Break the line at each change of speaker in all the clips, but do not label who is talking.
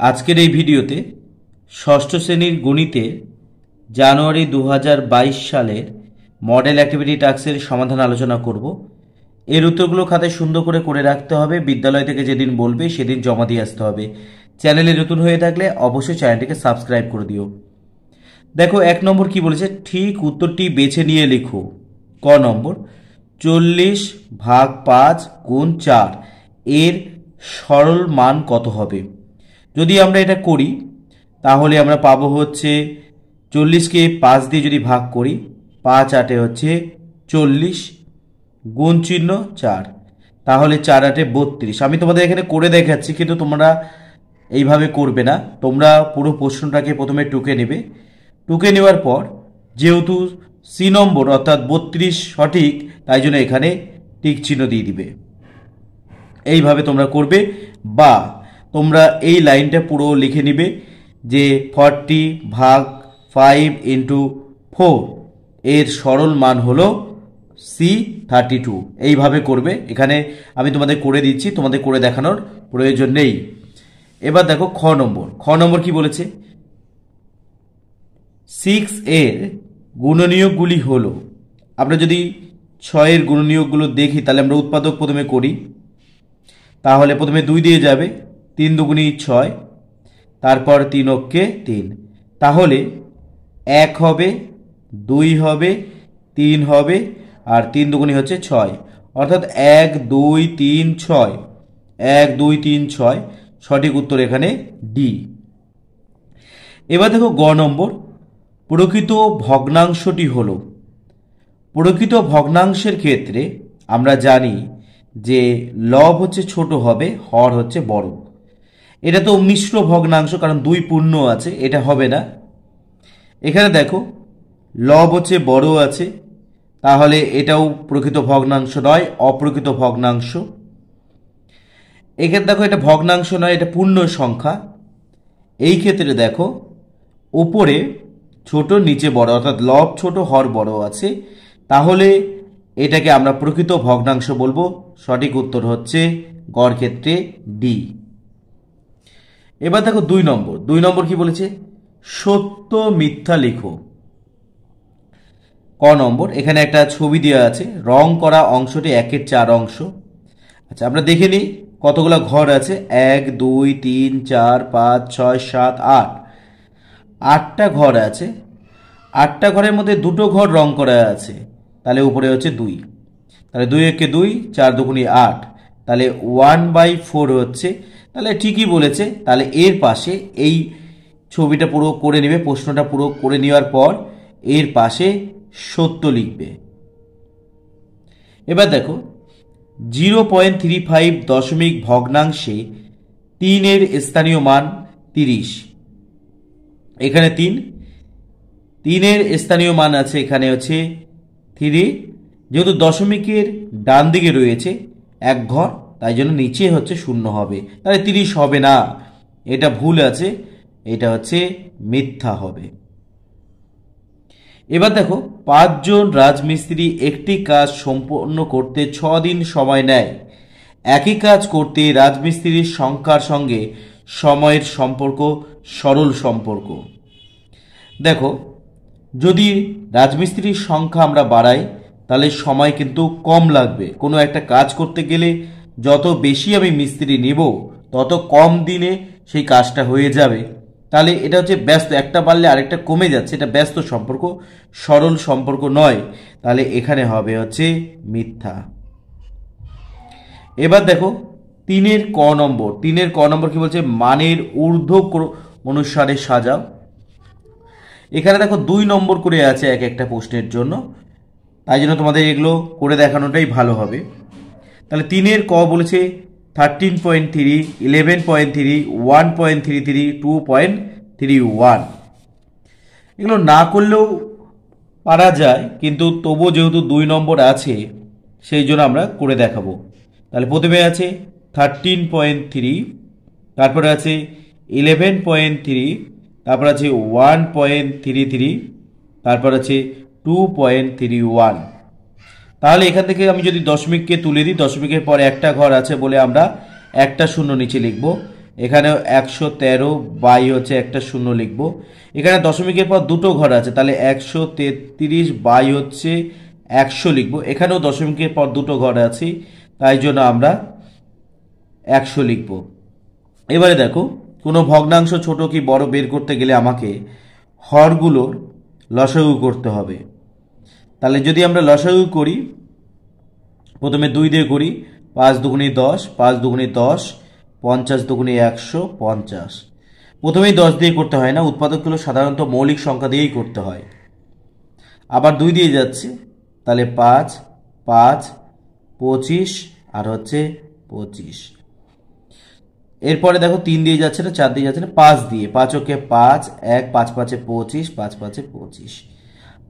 আজকের এই ভিডিওতে ষষ্ঠ শ্রেণির গণিতে জানুয়ারি দু হাজার বাইশ সালের মডেল অ্যাক্টিভিটি টাস্কের সমাধান আলোচনা করব। এর উত্তরগুলো খাতায় সুন্দর করে করে রাখতে হবে। বিদ্যালয় থেকে যেদিন বলবে, সেদিন জমা দিয়ে আসতে হবে। চ্যানেলে নতুন হয়ে থাকলে অবশ্যই চ্যানেলটিকে সাবস্ক্রাইব করে দিও। দেখো, এক নম্বর কি বলেছে? ঠিক উত্তরটি বেছে নিয়ে লিখো। ক নম্বর? চল্লিশ ভাগ পাঁচ গুণ চার, এর সরল মান কত হবে? যদি আমরা এটা করি, তাহলে আমরা পাবো হচ্ছে চল্লিশকে পাঁচ দিয়ে যদি ভাগ করি, পাঁচ আটে হচ্ছে চল্লিশ, গুণ চিহ্ন চার। তাহলে চার আটে বত্রিশ। আমি তোমাদের এখানে করে দেখাচ্ছি, কিন্তু তোমরা এইভাবে করবে না। তোমরা পুরো প্রশ্নটাকে প্রথমে টুকে নেবে। টুকে নেওয়ার পর, যেহেতু সি নম্বর, অর্থাৎ বত্রিশ সঠিক, তাই জন্য এখানে টিক চিহ্ন দিয়ে দিবে। এইভাবে তোমরা করবে বা তোমরা এই লাইনটা পুরো লিখে নিবে যে ফর্টি ভাগ ফাইভ ইন্টু ফোর। এর সরল মান হলো সি থার্টি টু। এইভাবে করবে। এখানে আমি তোমাদের করে দিচ্ছি, তোমাদের করে দেখানোর প্রয়োজন নেই। এবার দেখো খ নম্বর। খ নম্বর কি বলেছে? সিক্স এর গুণনীয়কগুলি হলো, আমরা যদি ছয়ের গুণনীয়কগুলো দেখি, তাহলে আমরা উৎপাদক প্রথমে করি। তাহলে প্রথমে দুই দিয়ে যাবে। তিন দুগুণি ছয়, তারপর তিন অক্ষে তিন। তাহলে এক হবে, দুই হবে, তিন হবে, আর তিন দুগুণি হচ্ছে ছয়। অর্থাৎ এক, দুই, তিন, ছয়। এক, দুই, তিন, ছয়, সঠিক উত্তর এখানে ডি। এবার দেখো গ নম্বর। প্রকৃত ভগ্নাংশটি হল। প্রকৃত ভগ্নাংশের ক্ষেত্রে আমরা জানি যে লব হচ্ছে ছোট হবে, হর হচ্ছে বড়। এটা তো মিশ্র ভগ্নাংশ, কারণ দুই পূর্ণ আছে, এটা হবে না। এখানে দেখো, লব হচ্ছে বড় আছে, তাহলে এটাও প্রকৃত ভগ্নাংশ নয়, অপ্রকৃত ভগ্নাংশ। এখানে দেখো, এটা ভগ্নাংশ নয়, এটা পূর্ণ সংখ্যা। এই ক্ষেত্রে দেখো ওপরে ছোট, নিচে বড়, অর্থাৎ লব ছোট, হর বড় আছে। তাহলে এটাকে আমরা প্রকৃত ভগ্নাংশ বলব। সঠিক উত্তর হচ্ছে গড় ক্ষেত্রে ডি এবার দেখো দুই নম্বর। দুই নম্বর কি বলেছে? সত্য মিথ্যা লেখো। ক নম্বর? এখানে একটা ছবি দেওয়া আছে, রং করা অংশটি একের চার অংশ। আচ্ছা আমরা দেখে নিই কতগুলো ঘর আছে। এক, দুই, তিন, চার, পাঁচ, ছয়, সাত, আট। আটটা ঘর আছে। আটটা ঘরের মধ্যে দুটো ঘর রং করা আছে। তাহলে উপরে হচ্ছে দুই। তাহলে দুই একে দুই, চার দুগুণি আট। তাহলে ওয়ান বাই ফোর হচ্ছে তাহলে ঠিকই বলেছে। তাহলে এর পাশে এই ছবিটা পুরো করে নেবে, প্রশ্নটা পুরো করে নেওয়ার পর এর পাশে সত্য লিখবে। এবার দেখো, জিরো পয়েন্ট থ্রি ফাইভ দশমিক ভগ্নাংশে তিনের স্থানীয় মান তিরিশ। এখানে তিন। তিনের স্থানীয় মান আছে এখানে হচ্ছে থ্রি। যেহেতু দশমিকের ডান দিকে রয়েছে, এক ঘর তাই জন্য নিচে হচ্ছে শূন্য হবে। তাহলে তিরিশ হবে না। এটা ভুল আছে। এটা হচ্ছে মিথ্যা হবে। এবার দেখো, পাঁচজন রাজমিস্ত্রি একটি কাজ সম্পন্ন করতে ছ দিন সময় নেয়। একই কাজ করতে রাজমিস্ত্রির সংখ্যার সঙ্গে সময়ের সম্পর্ক, সরল সম্পর্ক। দেখো, যদি রাজমিস্ত্রির সংখ্যা আমরা বাড়াই, তাহলে সময় কিন্তু কম লাগবে। কোনো একটা কাজ করতে গেলে যত বেশি আমি মিস্ত্রি নেব, তত কম দিনে সেই কাজটা হয়ে যাবে। তাহলে এটা হচ্ছে ব্যস্ত, একটা বাড়লে আরেকটা কমে যাচ্ছে, এটা ব্যস্ত সম্পর্ক, সরল সম্পর্ক নয়। তাহলে এখানে হবে হচ্ছে মিথ্যা। এবার দেখো, তিনের ক নম্বর, তিনের ক নম্বর কি বলছে? মানের ঊর্ধ্ব অনুসারে সাজাও। এখানে দেখো দুই নম্বর করে আছে এক একটা প্রশ্নের জন্য। তাই জন্য তোমাদের এগুলো করে দেখানোটাই ভালো হবে। তাহলে তিনের ক বলেছে thirteen point three eleven point three one point three three two point three one এগুলো না করলেও পারা যায়, কিন্তু তবু যেহেতু দুই নম্বর আছে, সেই জন্য আমরা করে দেখাবো। তাহলে প্রথমে আছে থার্টিন পয়েন্ট থ্রি তারপরে আছে ইলেভেন পয়েন্ট থ্রি তারপর আছে ওয়ান পয়েন্ট থ্রি থ্রি তারপর আছে টু পয়েন্ট থ্রি ওয়ান তাহলে এখান থেকে আমি যদি দশমিককে তুলে দিই, দশমিকের পরে একটা ঘর আছে বলে আমরা একটা শূন্য নিচে লিখব। এখানেও একশো তেরো বাই হচ্ছে একটা শূন্য লিখব। এখানে দশমিকের পর দুটো ঘর আছে, তাহলে একশো তেত্রিশ বাই হচ্ছে একশো লিখব। এখানেও দশমিকের পর দুটো ঘর আছে, তাই জন্য আমরা একশো লিখব। এবারে দেখো, কোনো ভগ্নাংশ ছোট কি বড় বের করতে গেলে আমাকে হরগুলোর লসাগু করতে হবে। তাহলে যদি আমরা লসাগু করি, প্রথমে দুই দিয়ে করি, পাঁচ দুগুনি দশ, পাঁচ দুগুনি দশ, পঞ্চাশ দুগুনি একশো, পঞ্চাশ। প্রথমেই দশ দিয়ে করতে হয় না, উৎপাদকগুলো সাধারণত মৌলিক সংখ্যা দিয়েই করতে হয়। আবার দুই দিয়ে যাচ্ছে, তাহলে পাঁচ পাঁচ, পঁচিশ, আর হচ্ছে পঁচিশ। এরপরে দেখো তিন দিয়ে যাচ্ছে না, চার দিয়ে যাচ্ছে না, পাঁচ দিয়ে। পাঁচ ওকে পাঁচ, এক, পাঁচ পাঁচে পঁচিশ, পাঁচ পাঁচে পঁচিশ।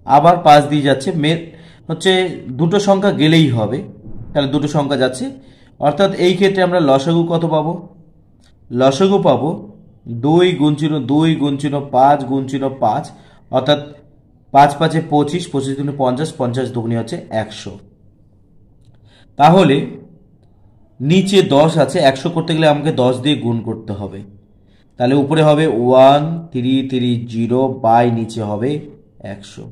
আবার পাঁচ দিয়ে যাচ্ছে, মে, হচ্ছে দুটো সংখ্যা গেলেই হবে। তাহলে দুটো সংখ্যা যাচ্ছে। অর্থাৎ এই ক্ষেত্রে আমরা লসাগু কত পাবো? লসাগু পাবো দুই গুণচিহ্ন দুই গুণচিহ্ন পাঁচ গুণচিহ্ন পাঁচ। অর্থাৎ পাঁচ পাঁচে পঁচিশ পঁচিশ দুগুণে পঞ্চাশ পঞ্চাশ দুগুণে হচ্ছে একশো। তাহলে নিচে দশ আছে, একশো করতে গেলে আমাকে দশ দিয়ে গুণ করতে হবে। তাহলে উপরে হবে one, three three, zero, by নিচে হবে একশো।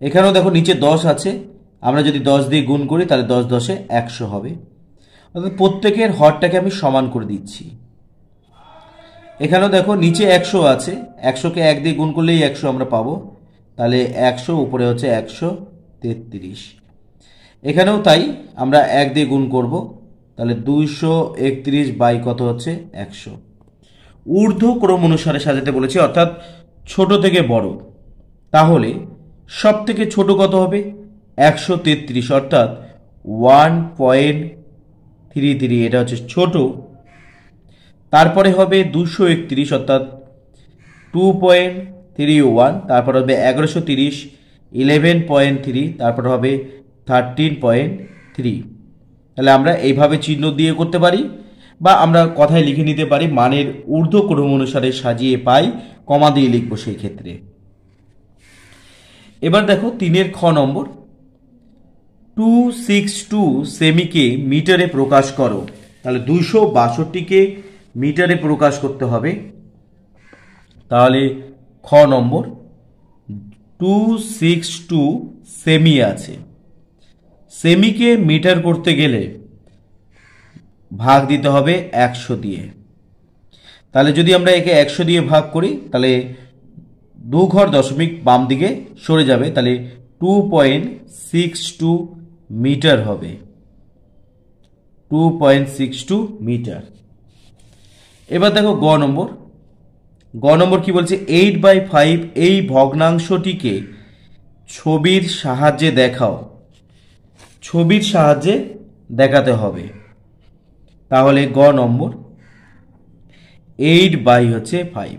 এখানেও দেখো নিচে দশ আছে। আমরা যদি দশ দিয়ে গুণ করি, তাহলে দশ দশে একশো হবে। অর্থাৎ প্রত্যেকের হরটাকে আমি সমান করে দিচ্ছি। এখানেও দেখো নিচে একশো আছে। একশোকে এক দিয়ে গুণ করলেই একশো আমরা পাবো। তাহলে একশো, উপরে হচ্ছে একশো তেত্রিশ। এখানেও তাই আমরা এক দিয়ে গুণ করব। তাহলে দুইশো একত্রিশ বাই কত হচ্ছে? একশো। ঊর্ধ্ব ক্রম অনুসারে সাজাতে বলেছি, অর্থাৎ ছোট থেকে বড়। তাহলে সব থেকে ছোট কত হবে? একশো তেত্রিশ, অর্থাৎ ওয়ান পয়েন্ট থ্রি থ্রি, এটা হচ্ছে ছোট। তারপরে হবে দুশো একত্রিশ, অর্থাৎ টু পয়েন্ট থ্রি ওয়ান, তারপর হবে এগারোশো তিরিশ, ইলেভেন পয়েন্ট থ্রি, তারপর হবে থার্টিন পয়েন্ট থ্রি। তাহলে আমরা এইভাবে চিহ্ন দিয়ে করতে পারি, বা আমরা কথায় লিখে নিতে পারি, মানের ঊর্ধ্বক্রম অনুসারে সাজিয়ে পাই, কমা দিয়ে লিখব সেই ক্ষেত্রে। এবার দেখো তিনের খ নম্বর। টু সিক্স টু সেমিকে মিটারে প্রকাশ করো। তাহলে দুইশো বাষট্টিকে মিটারে প্রকাশ করতে হবে। তাহলে খ নম্বর। টু সিক্স টু সেমি আছে। সেমিকে মিটার করতে গেলে ভাগ দিতে হবে একশো দিয়ে। তাহলে যদি আমরা একে একশো দিয়ে ভাগ করি, তাহলে দু ঘর দশমিক বাম দিকে সরে যাবে, তাহলে two point six two metre হবে। Two point six two metre. এবার দেখো গ নম্বর। গ নম্বর কি বলছে? এইট বাই ফাইভ এই ভগ্নাংশটিকে ছবির সাহায্যে দেখাও। ছবির সাহায্যে দেখাতে হবে। তাহলে গ নম্বর এইট বাই হচ্ছে ফাইভ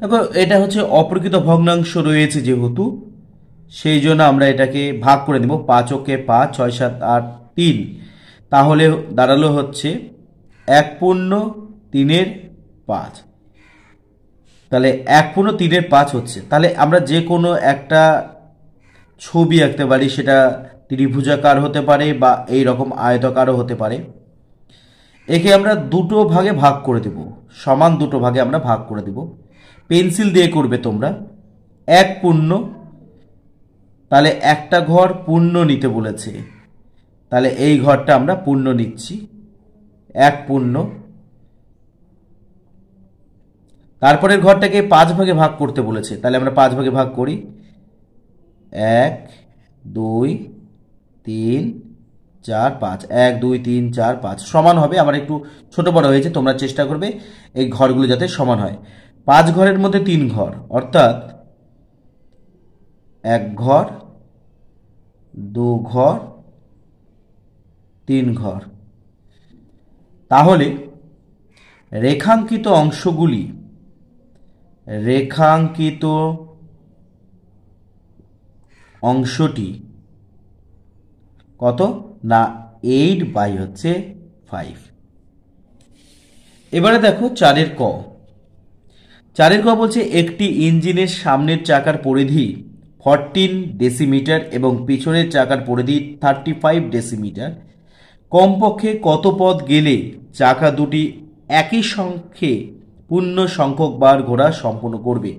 দেখো, এটা হচ্ছে অপ্রকৃত ভগ্নাংশ রয়েছে যেহেতু, সেই জন্য আমরা এটাকে ভাগ করে দেব পাঁচ ওকে পাঁচ, ছয় সাত আট তিন। তাহলে দাঁড়াল হচ্ছে এক পূর্ণ তিনের পাঁচ। তাহলে এক পূর্ণ তিনের পাঁচ হচ্ছে। তাহলে আমরা যে কোনো একটা ছবি আঁকতে পারি, সেটা ত্রিভুজাকার হতে পারে বা এই রকম আয়তকারও হতে পারে। একে আমরা দুটো ভাগে ভাগ করে দেব, সমান দুটো ভাগে আমরা ভাগ করে দেব। পেন্সিল দিয়ে করবে তোমরা। এক পূর্ণ। তাহলে একটা ঘর পূর্ণ নিতে বলেছে। তাহলে এই ঘরটা আমরা পূর্ণ নিচ্ছি। এক পূর্ণ। তারপরের ঘরটাকে পাঁচ ভাগে ভাগ করতে বলেছে। তাহলে আমরা পাঁচ ভাগে ভাগ করি। এক, দুই, তিন, চার, পাঁচ। এক, দুই, তিন, চার, পাঁচ। সমান হবে। আমার একটু ছোট বড় হয়েছে, তোমরা চেষ্টা করবে এই ঘরগুলো যাতে সমান হয়। পাঁচ ঘরের মধ্যে তিন ঘর, অর্থাৎ এক ঘর, দু ঘর, তিন ঘর। তাহলে রেখাঙ্কিত অংশগুলি, রেখাঙ্কিত অংশটি কত? না এইট বাই হচ্ছে ফাইভ এবারে দেখো চারের ক। চারের ক বলছে, একটি ইঞ্জিনের সামনের চাকার পরিধি ফরটিন ডেসিমিটার এবং পিছনের চাকার পরিধি থার্টি ফাইভ ডেসিমিটার কমপক্ষে কত পথ গেলে চাকা দুটি একই সংখ্যে পূর্ণ সংখ্যক বার ঘোরা সম্পূর্ণ করবে?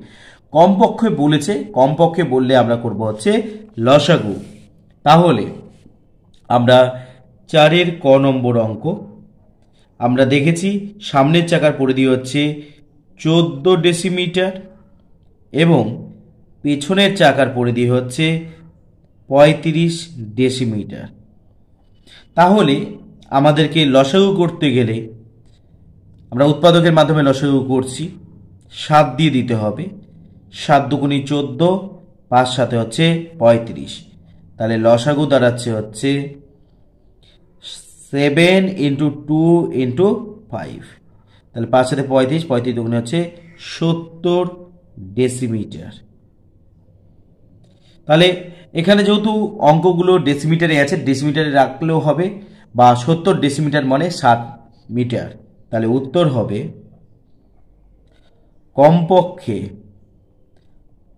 কমপক্ষে বলেছে, কমপক্ষে বললে আমরা করব হচ্ছে লসাগু। তাহলে আমরা চারের ক নম্বর অঙ্ক, আমরা দেখেছি সামনের চাকার পরিধি হচ্ছে চোদ্দ ডেসিমিটার এবং পেছনের চাকার পরিধি হচ্ছে পঁয়ত্রিশ ডেসিমিটার। তাহলে আমাদেরকে লসাগু করতে গেলে আমরা উৎপাদকের মাধ্যমে লসাগু করছি, সাত দিয়ে দিতে হবে, সাত দুগুণি চোদ্দ, পাঁচ সাথে হচ্ছে পঁয়ত্রিশ। তাহলে লসাগু দাঁড়াচ্ছে হচ্ছে seven into two into five তাহলে পাঁচ সাথে পঁয়ত্রিশ পঁয়ত্রিশ দুগুণে হচ্ছে সত্তর ডেসিমিটার তাহলে এখানে যেহেতু অঙ্কগুলো ডেসিমিটারে আছে ডেসিমিটারে রাখলেও হবে বা সত্তর ডেসিমিটার মানে ষাট মিটার তাহলে উত্তর হবে কমপক্ষে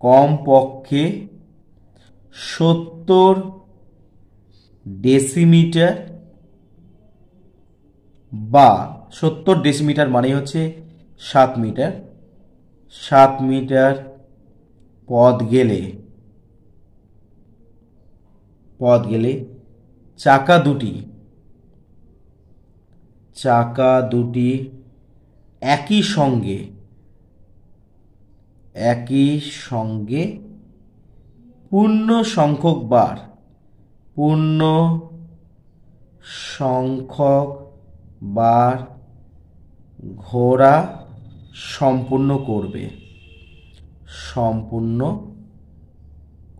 কমপক্ষে সত্তর ডেসিমিটার বা সত্তর ডেসিমিটার মানে হচ্ছে সাত মিটার সাত মিটার পথ গেলে পথ গেলে চাকা দুটি চাকা দুটি একই সঙ্গে একই সঙ্গে পূর্ণ সংখ্যক বার, পূর্ণ সংখ্যক বার ঘোড়া সম্পূর্ণ করবে। সম্পূর্ণ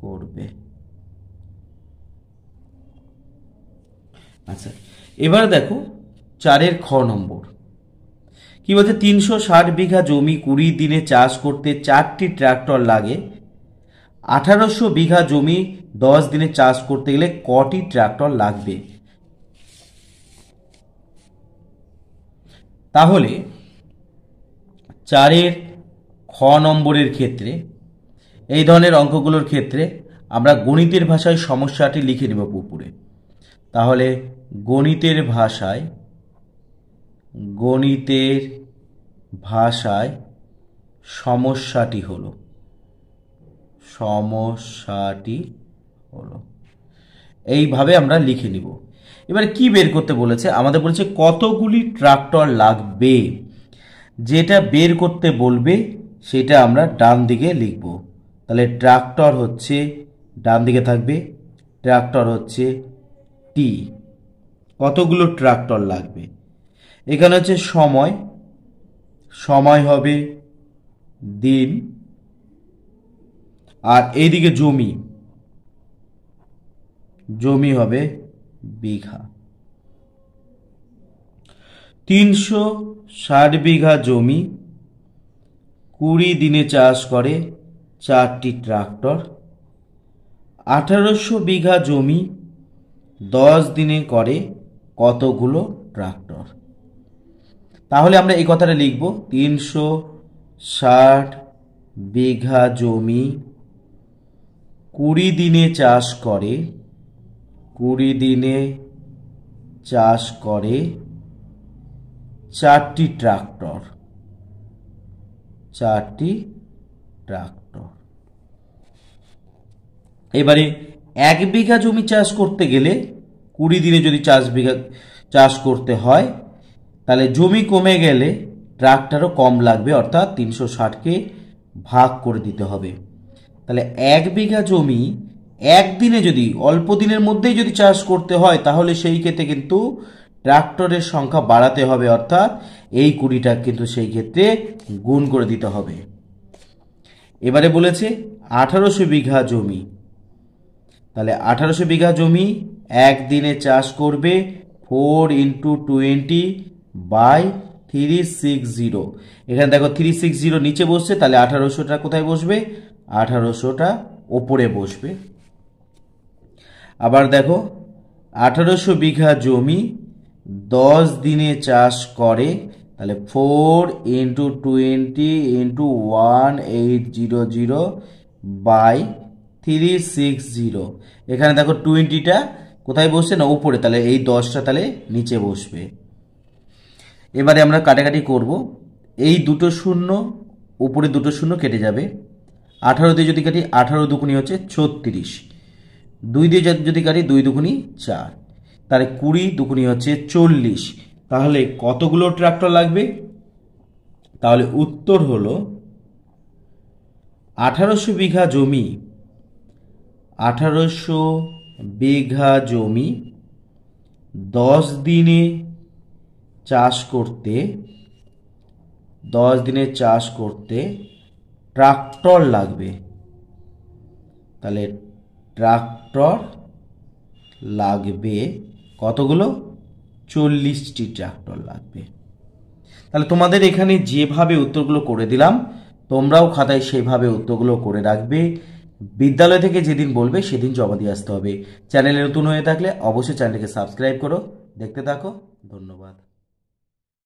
করবে। আচ্ছা এবার দেখো চারের খ নম্বর। কি বলছে? তিনশো ষাট বিঘা জমি কুড়ি দিনে চাষ করতে চারটি ট্রাক্টর লাগে। আঠারোশো বিঘা জমি দশ দিনে চাষ করতে গেলে কটি ট্রাক্টর লাগবে? তাহলে চারের খ নম্বরের ক্ষেত্রে, এই ধরনের অঙ্কগুলোর ক্ষেত্রে আমরা গণিতের ভাষায় সমস্যাটি লিখে নেব পুকুরে। তাহলে গণিতের ভাষায় গণিতের ভাষায় সমস্যাটি হলো সমস্যাটি হলো, এইভাবে আমরা লিখে নিব। এবারে কি বের করতে বলেছে? আমাদের বলেছে, কতগুলি ট্রাক্টর লাগবে? যেটা বের করতে বলবে, সেটা আমরা ডান দিকে লিখব। তাহলে ট্রাক্টর হচ্ছে ডান দিকে থাকবে, ট্রাক্টর হচ্ছে টি কতগুলো ট্রাক্টর লাগবে? এখানে হচ্ছে সময়। সময় হবে দিন আর এইদিকে জমি। জমি হবে বিঘা। তিনশো ষাট বিঘা জমি, কুড়ি দিনে চাষ করে চারটি ট্রাক্টর, আঠারোশো বিঘা জমি দশ দিনে করে কতগুলো ট্রাক্টর? তাহলে আমরা এই কথাটা লিখব, তিনশো ষাট বিঘা জমি কুড়ি দিনে চাষ করে কুড়ি দিনে চাষ করে চারটি ট্রাক্টর। চারটি ট্রাক্টর। এবারে এক বিঘা জমি চাষ করতে গেলে কুড়ি দিনে যদি চাষ বিঘা চাষ করতে হয়, তাহলে জমি কমে গেলে ট্রাক্টরও কম লাগবে, অর্থাৎ তিনশো ষাটকে ভাগ করে দিতে হবে। তাহলে এক বিঘা জমি একদিনে যদি, অল্প দিনের মধ্যেই যদি চাষ করতে হয়, তাহলে সেই ক্ষেত্রে কিন্তু ট্রাক্টরের সংখ্যা বাড়াতে হবে, অর্থাৎ এই কুড়িটা কিন্তু সেই ক্ষেত্রে গুণ করে দিতে হবে। এবারে বলেছে, আঠারোশো বিঘা জমি। তাহলে আঠারোশো বিঘা জমি একদিনে চাষ করবে four into twenty by three six zero. এখানে দেখো থ্রি সিক্স জিরো নিচে বসছে, তাহলে আঠারোশোটা কোথায় বসবে? আঠারোশোটা ওপরে বসবে। আবার দেখো, আঠারোশো বিঘা জমি দশ দিনে চাষ করে, তাহলে four into twenty into one eight zero zero by three six zero এখানে দেখো টোয়েন্টিটা কোথায় বসছে না? উপরে, তাহলে এই দশটা তাহলে নিচে বসবে। এবারে আমরা কাটাকাটি করব। এই দুটো শূন্য, উপরে দুটো শূন্য কেটে যাবে। আঠারো দিয়ে যদি কাটি, আঠারো দুকুনি হচ্ছে ছত্রিশ। দুই দিয়ে যদি- কাটি দুই দুকুনি চার। তাহলে কুড়ি দুকুনি হচ্ছে চল্লিশ। তাহলে কতগুলো ট্রাক্টর লাগবে? তাহলে উত্তর হলো আঠারোশো বিঘা জমি। আঠারোশো বিঘা জমি দশ দিনে চাষ করতে, দশ দিনে চাষ করতে ট্রাক্টর লাগবে। তাহলে ট্রাক্টর লাগবে কতগুলো? চল্লিশটি ট্রাক্টর লাগবে। তাহলে তোমাদের এখানে যেভাবে উত্তরগুলো করে দিলাম, তোমরাও খাতায় সেভাবে উত্তরগুলো করে রাখবে। বিদ্যালয় থেকে যেদিন বলবে, সেদিন জমা দিয়ে আসতে হবে। চ্যানেলে নতুন হয়ে থাকলে অবশ্যই চ্যানেলটিকে সাবস্ক্রাইব করো। দেখতে থাকো। ধন্যবাদ।